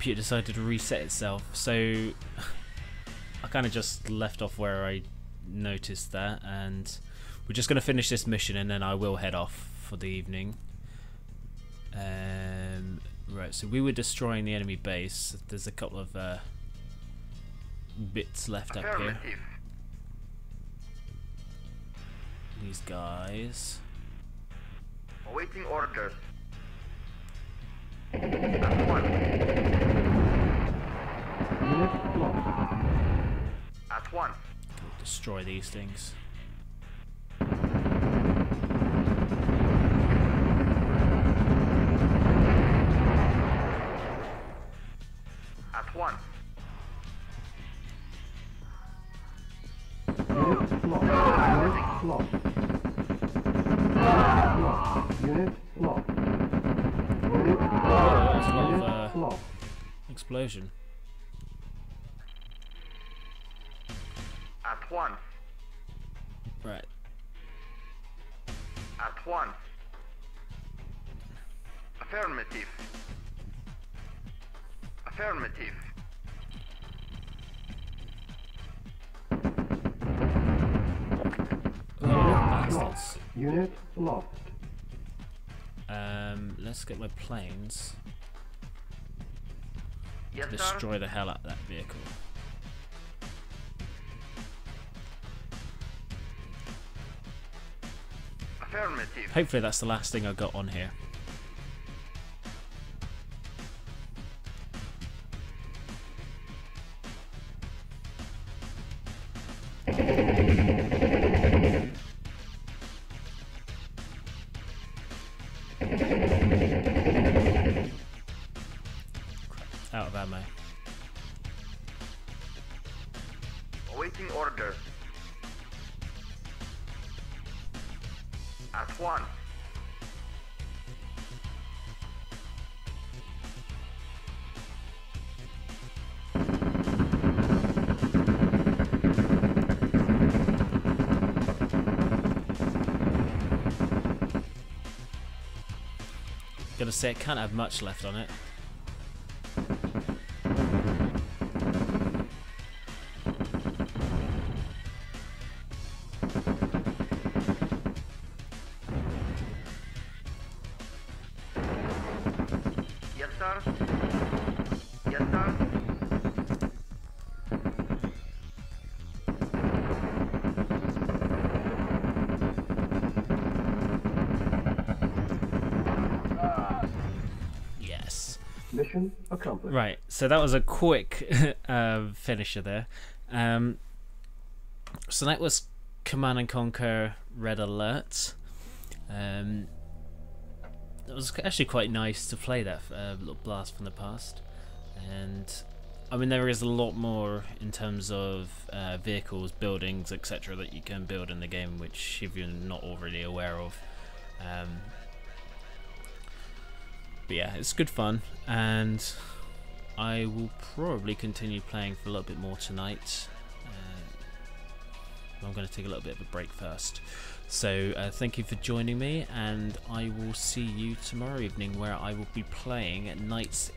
computer decided to reset itself. So I kind of just left off where I noticed that, and we're just going to finish this mission, and then I will head off for the evening. Um, right, so we were destroying the enemy base. There's a couple of uh, bits left up here. These guys. Awaiting orders. One. Destroy these things. At one. Unit lost. Unit lost. Unit lost. Unit there's a lot of Unit lost. explosion. At one. Right. At one. Affirmative. Affirmative. Oh, bastards. Unit lost. Um, let's get my planes. Yes, sir. Destroy the hell out of that vehicle. Affirmative. Hopefully that's the last thing I got on here. Out of ammo. Awaiting orders. At one. Gonna say it can't have much left on it. Sir. Yes, sir. Yes. Mission accomplished. Right, so that was a quick uh, finisher there. Um, so that was Command and Conquer Red Alert. Um, it was actually quite nice to play that uh, little blast from the past, and I mean there is a lot more in terms of uh, vehicles, buildings, etc. that you can build in the game, which if you're not already aware of. Um, but yeah, it's good fun, and I will probably continue playing for a little bit more tonight. I'm going to take a little bit of a break first. So uh, thank you for joining me, and I will see you tomorrow evening, where I will be playing Knights